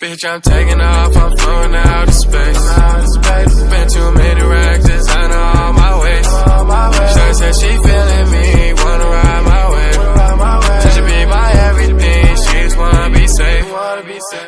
Bitch, I'm taking off, I'm flown out of space. Out of space. Been too many racks, designer on my waist. Waist. She said she feeling me, wanna ride my way. She should be my everything, she just. Wanna be safe.